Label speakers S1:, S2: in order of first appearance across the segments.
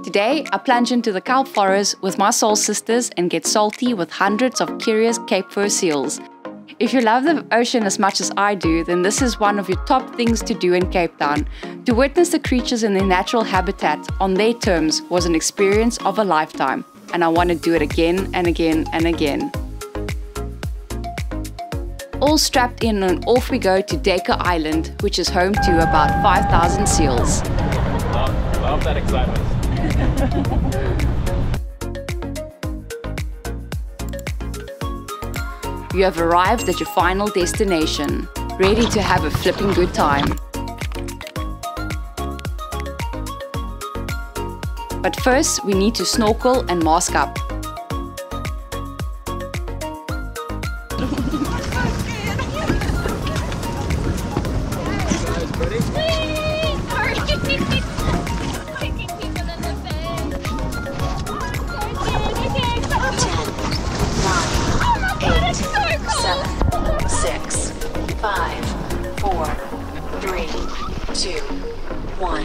S1: Today, I plunge into the kelp forest with my soul sisters and get salty with hundreds of curious Cape fur seals. If you love the ocean as much as I do, then this is one of your top things to do in Cape Town. To witness the creatures in their natural habitat on their terms was an experience of a lifetime, and I want to do it again and again and again. All strapped in and off we go to Duiker Island, which is home to about 5,000 seals.
S2: Love, love that excitement.
S1: You have arrived at your final destination, ready to have a flipping good time. But first, we need to snorkel and mask up.
S3: Five, two, one.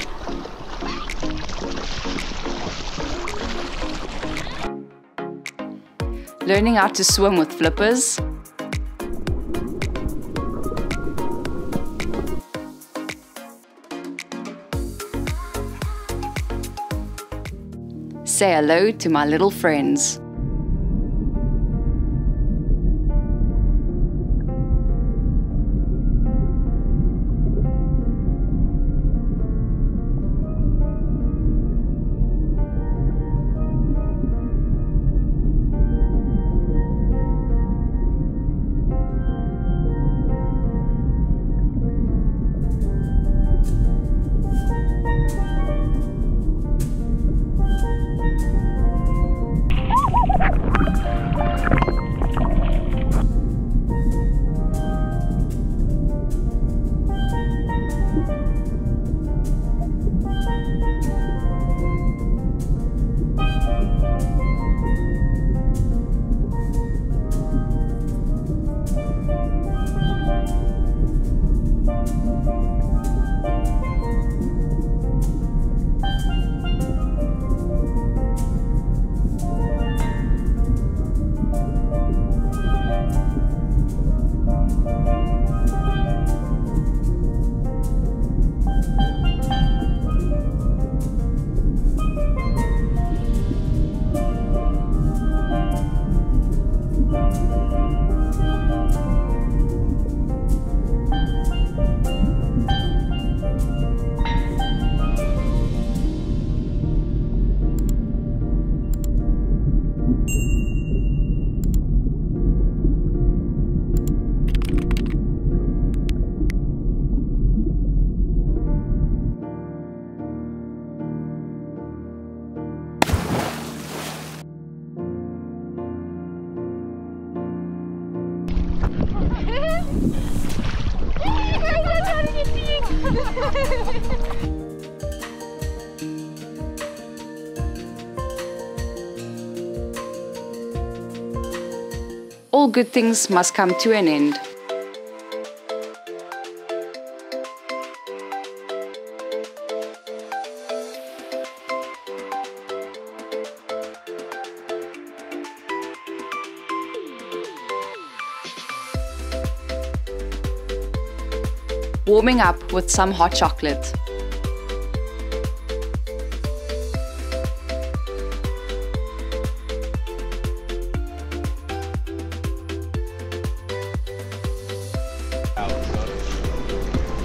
S1: Learning how to swim with flippers. Say hello to my little friends. All good things must come to an end. Warming up with some hot chocolate.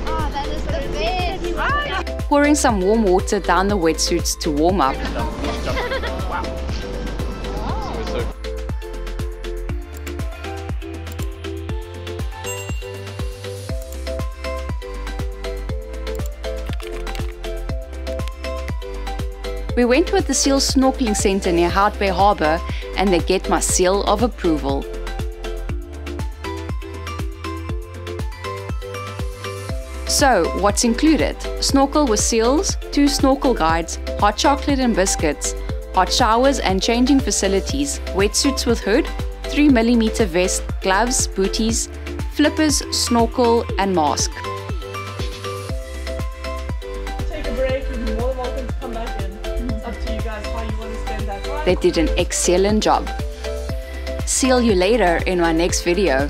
S4: Oh, that is the best.
S1: Pouring some warm water down the wetsuits to warm up. We went with the SEAL Snorkeling Centre near Hout Bay Harbour and they get my seal of approval. So, what's included? Snorkel with seals, two snorkel guides, hot chocolate and biscuits, hot showers and changing facilities, wetsuits with hood, 3mm vest, gloves, booties, flippers, snorkel, and mask. They did an excellent job. See you later in my next video.